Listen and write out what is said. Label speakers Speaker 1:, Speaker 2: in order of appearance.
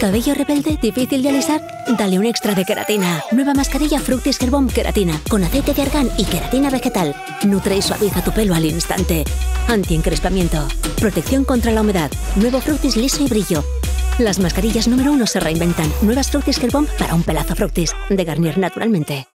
Speaker 1: ¿Cabello rebelde? ¿Difícil de alisar? Dale un extra de queratina. Nueva mascarilla Fructis Herbom Queratina. Con aceite de argán y queratina vegetal. Nutre y suaviza tu pelo al instante. Anti-encrespamiento. Protección contra la humedad. Nuevo Fructis liso y brillo. Las mascarillas número uno se reinventan. Nuevas Fructis Herbom para un pelazo Fructis. De Garnier naturalmente.